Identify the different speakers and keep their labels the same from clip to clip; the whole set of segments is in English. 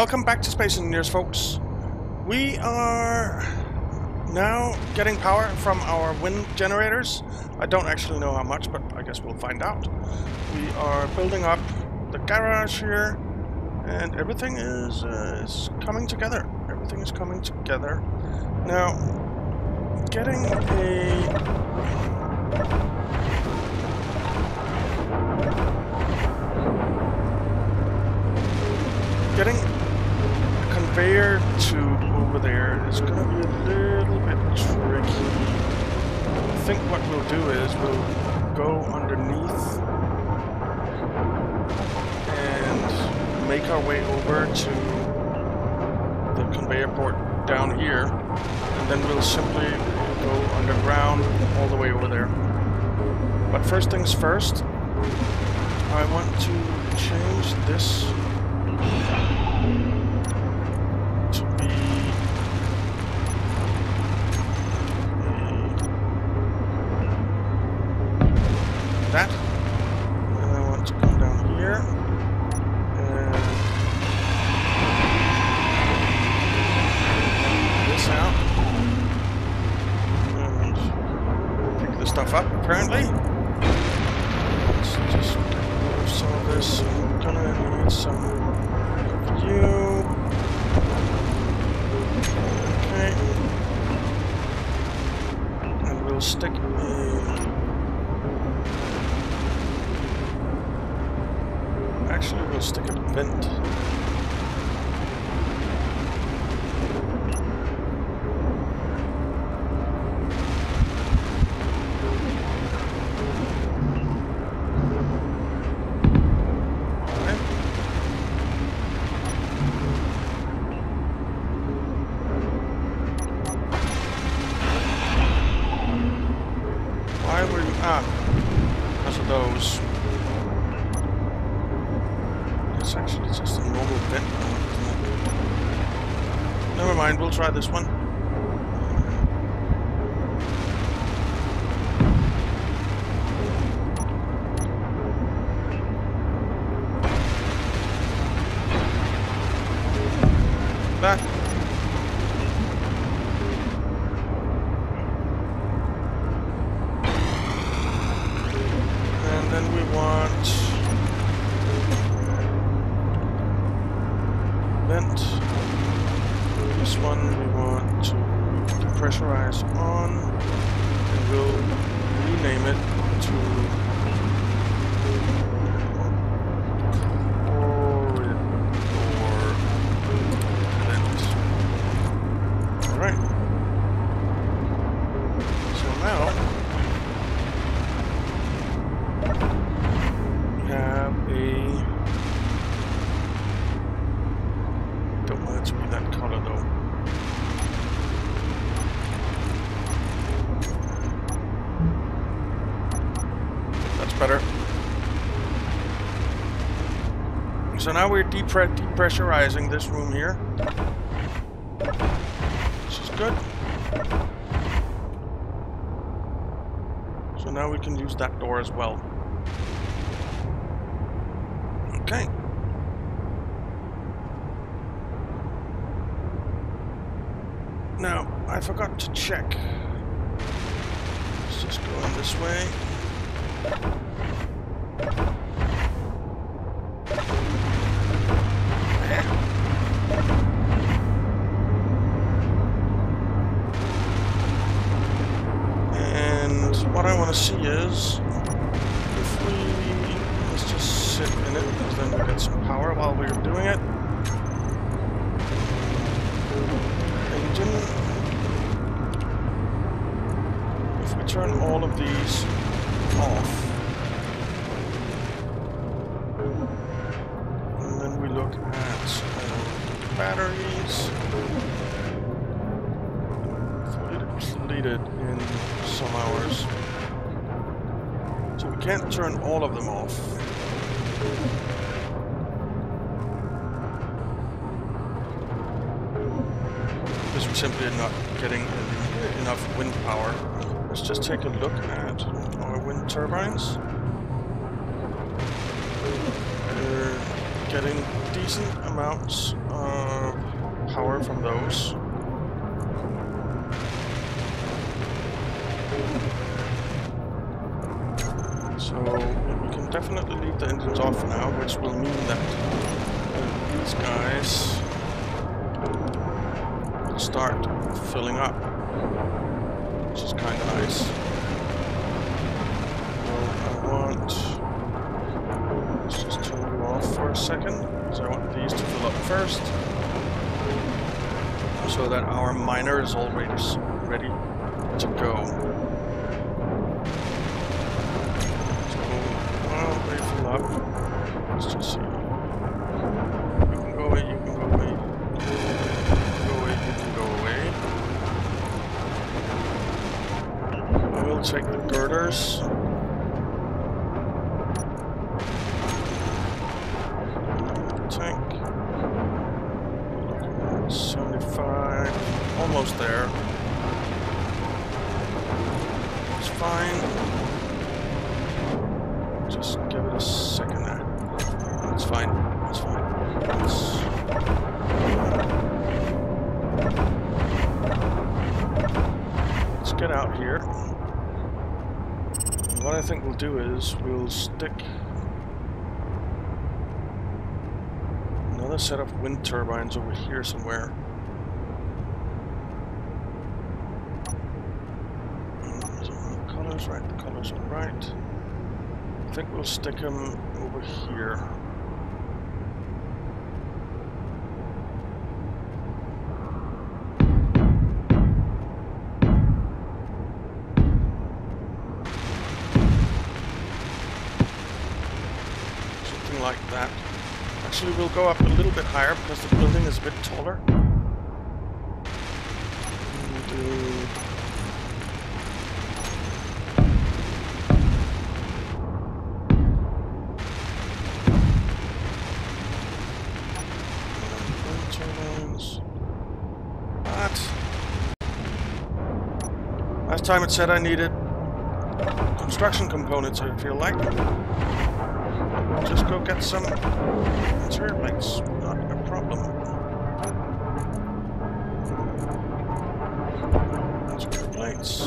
Speaker 1: welcome back to Space Engineers, folks. We are now getting power from our wind generators. I don't actually know how much, but I guess we'll find out. We are building up the garage here, and everything is, uh, is coming together. Everything is coming together. Now, getting a getting conveyor to over there is going to be a little bit tricky. I think what we'll do is we'll go underneath and make our way over to the conveyor port down here and then we'll simply go underground all the way over there. But first things first, I want to change this It's actually just a normal it? Never mind, we'll try this one. So now we're depre depressurizing this room here. This is good. So now we can use that door as well. Okay. Now, I forgot to check. Let's just go on this way. See is if we let's just sit in it because then we get some power while we're doing it. Engine. If we turn all of these off, and then we look at uh, batteries, fully depleted in some hours. Can't turn all of them off. Because we're simply not getting enough wind power. Let's just take a look at our wind turbines. We're getting decent amounts of power from those. The engines off now, which will mean that uh, these guys will start filling up, which is kind of nice. So I want, let's just turn you off for a second, because I want these to fill up first, so that our miner is always ready to go. Almost there. It's fine. Just give it a second there. It's fine. It's fine. It's Let's get out here. What I think we'll do is we'll stick another set of wind turbines over here somewhere. Mm, so the colors right. I think we'll stick them over here. Something like that. Actually, we'll go up a little bit higher because the building is a bit taller. Uh, We'll do wind turbines. What? Last time it said I needed construction components, I feel like. Just go get some material plates. Not a problem. Material plates.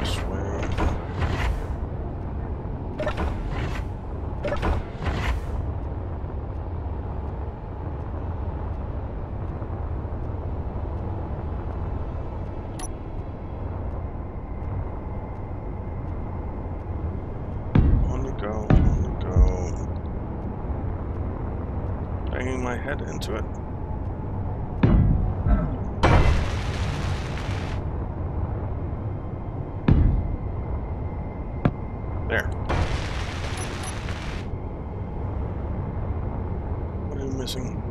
Speaker 1: This way. On you go, on you go. Banging my head into it. There. What are you missing?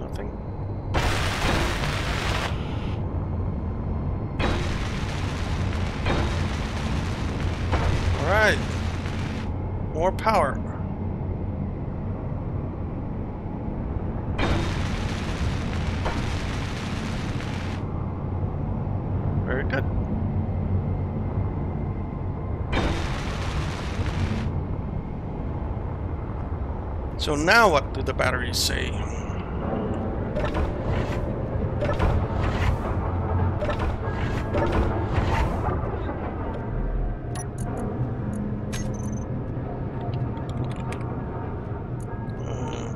Speaker 1: Nothing. Alright. More power. Very good. So now what do the batteries say? Uh,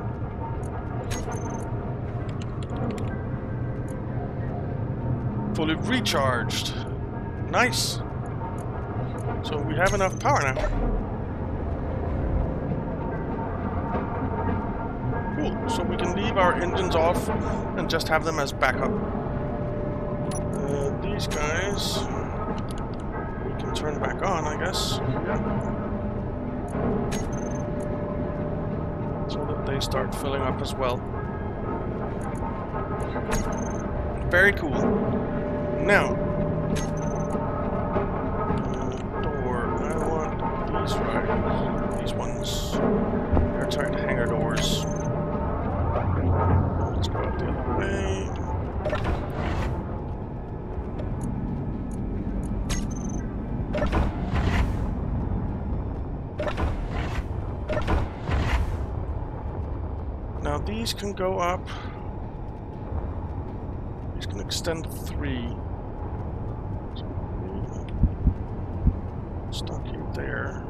Speaker 1: fully recharged. Nice. So we have enough power now. Cool. So we can leave our engines off and just have them as backup. Uh, these guys we can turn back on, I guess. Yeah. So that they start filling up as well. Very cool. Now, door. I want these right. These ones. To hangar doors. Now these can go up. These can extend three. Stuck you there.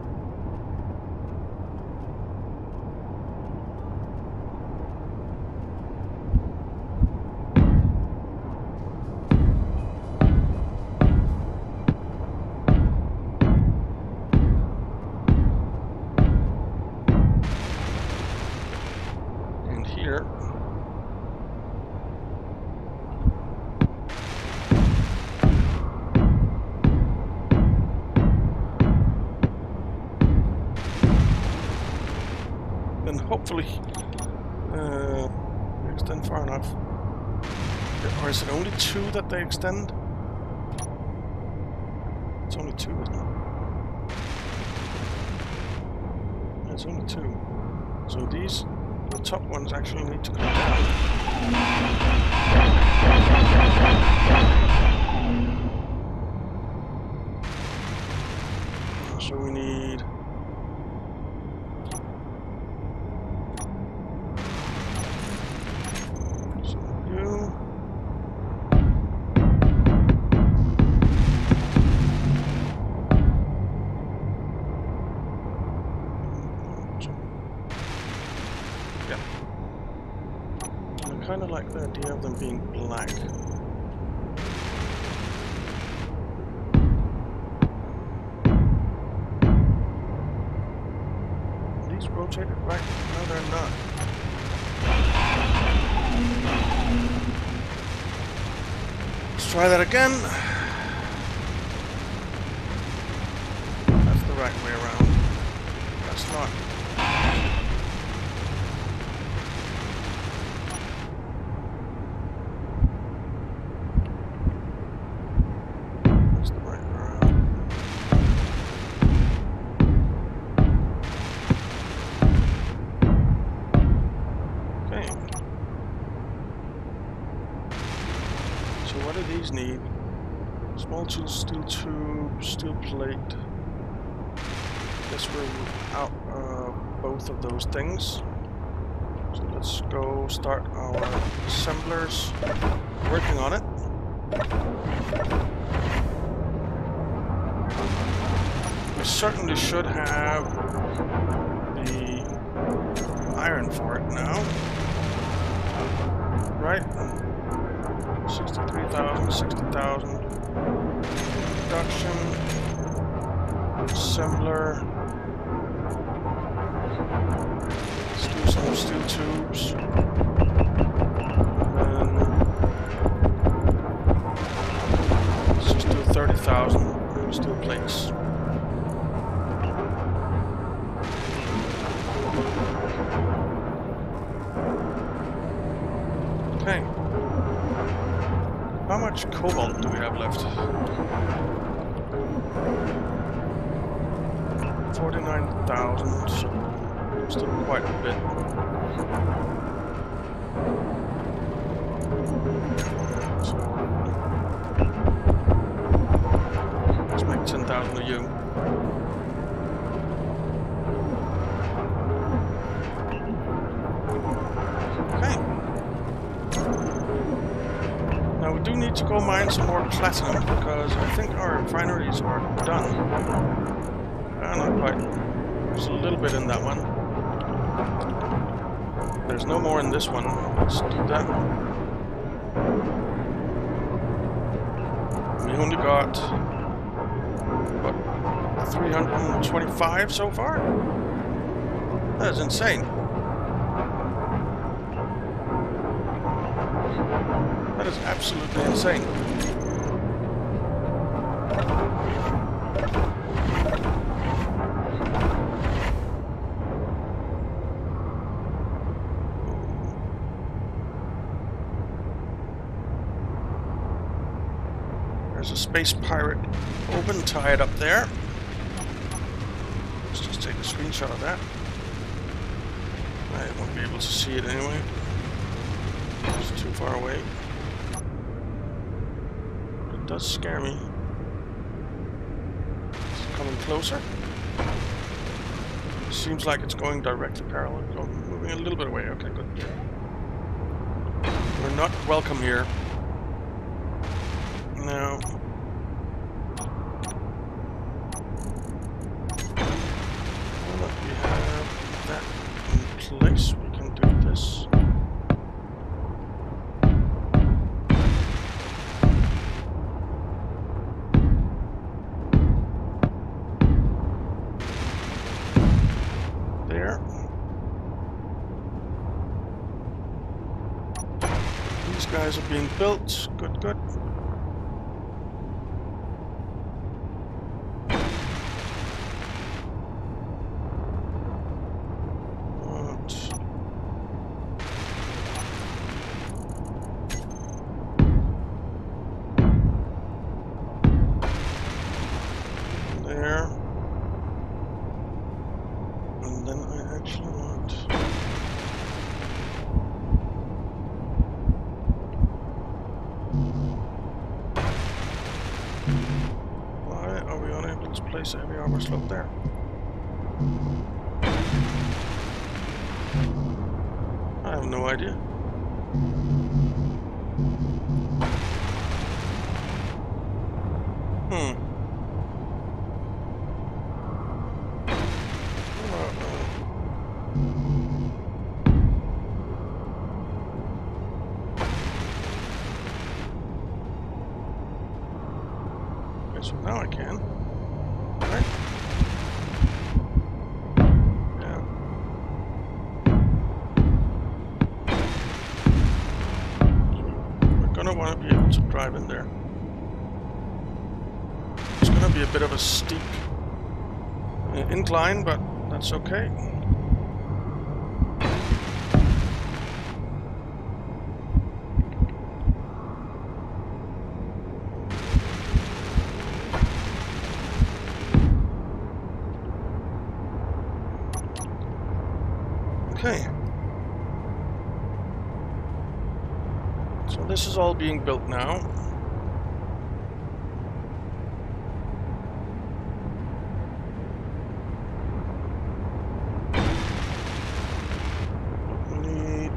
Speaker 1: Here. Then hopefully uh, they extend far enough. Or is it only two that they extend? It's only two, isn't it? It's only two. So these, the top ones actually need to come down. So we need rotated right? No, they're not. Let's try that again. That's the right way around. That's not. That's the right way around. Okay. So what do these need? Tool, steel tube, steel plate. Guess we're out uh, both of those things. So let's go start our assemblers working on it. We certainly should have the iron for it now. Right? 63,000, 60,000. Production. Assembler. Let's do some steel tubes. And let's just do 30,000 steel plates. Still quite a bit. Let's make 10,000 of you. Okay. Now we do need to go mine some more platinum because I think our refineries are done. Uh, not quite. There's a little bit in that one. There's no more in this one. Let's do that. We only got what 325 so far. That is insane. That is absolutely insane. Space pirate open, tie it up there. Let's just take a screenshot of that. I won't be able to see it anyway. It's too far away. It does scare me. It's coming closer. Seems like it's going directly parallel. Oh, moving a little bit away. Okay, good. We're not welcome here. No. Now that we have that place, we can do this. There. These guys are being built. Good, good. What? There. And then I actually want... Why are we unable to place heavy armor slope there? I have no idea. So now I can. Right? Yeah. We're gonna want to be able to drive in there. It's gonna be a bit of a steep uh, incline, but that's. Okay. So this is all being built now.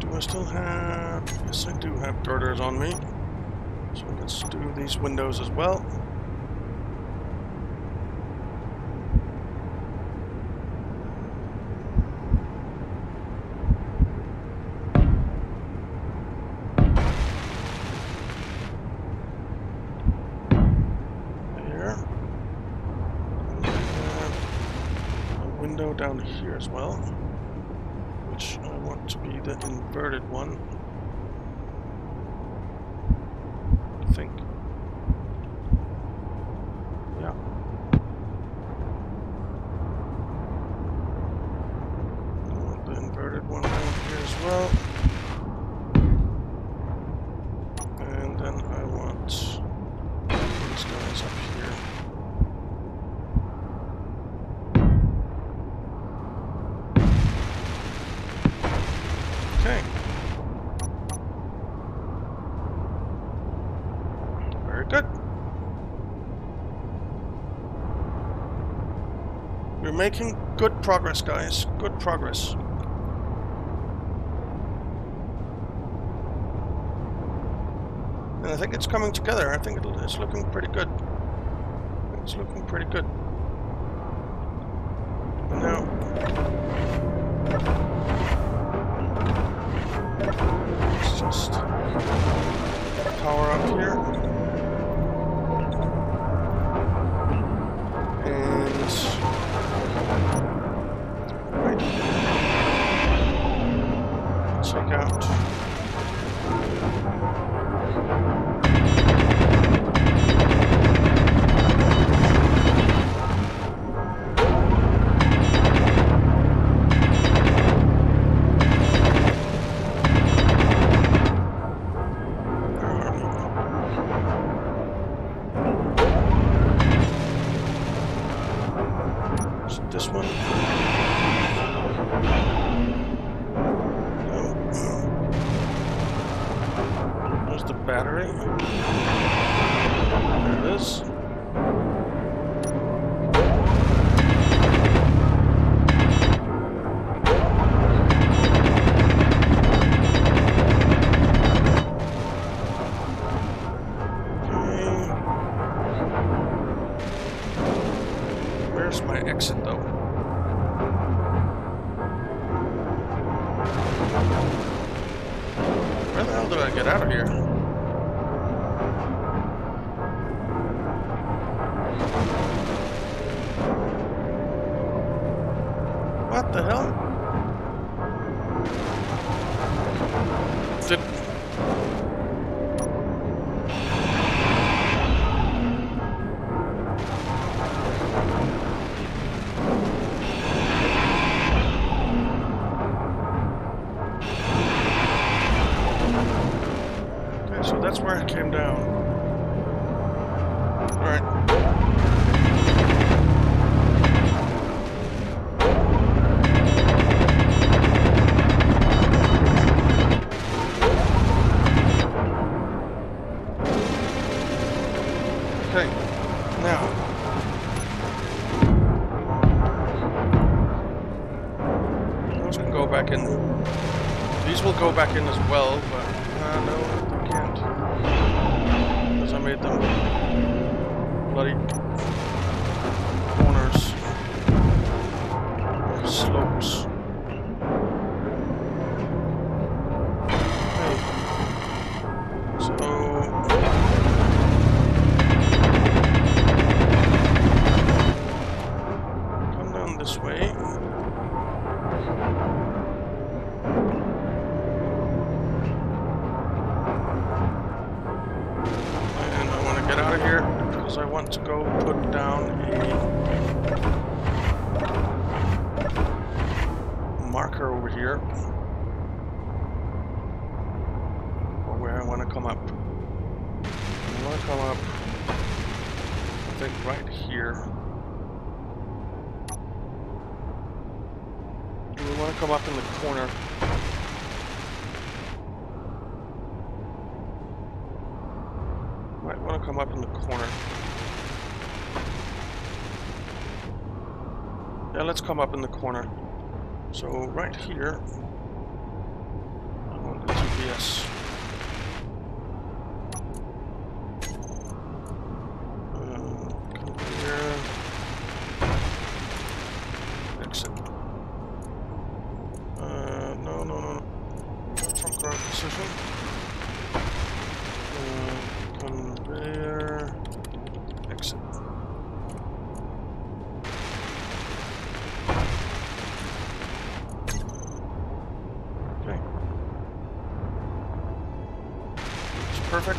Speaker 1: Do I still have... Yes, I do have girders on me. So let's do these windows as well. There. And then have a window down here as well, which I want to be the inverted one. I think. Yeah. I want the inverted one down here as well. And then I want these guys up here. Okay. Very good. We're making good progress, guys. Good progress. And I think it's coming together. I think it's looking pretty good. It's looking pretty good. Now, let's just power this one? There's the battery. There it is. What the hell? Back in. These will go back in as well, but uh, no, they can't. Because I made them bloody come up in the corner? Might want to come up in the corner. Yeah, let's come up in the corner. So right here, I want the GPS. Uh, come here. Exit. Uh, no, no, no, no. From ground position. Uh, conveyor. Exit. Okay. It's perfect.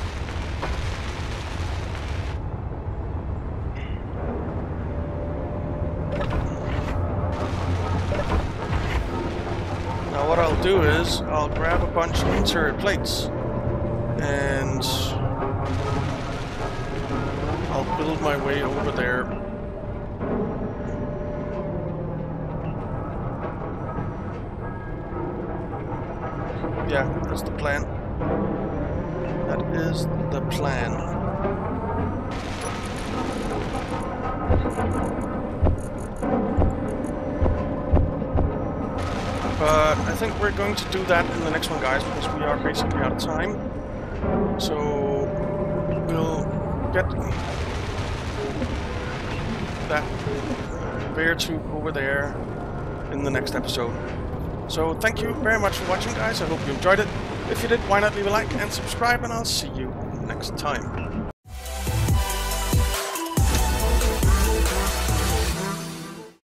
Speaker 1: Now what I'll do is I'll grab a bunch of interior plates and I'll build my way over there. Yeah, that's the plan. That is the plan. But I think we're going to do that in the next one, guys, because we are basically out of time. So we'll get that bear tube over there in the next episode. So thank you very much for watching, guys. I hope you enjoyed it. If you did, why not leave a like and subscribe, and I'll see you next time.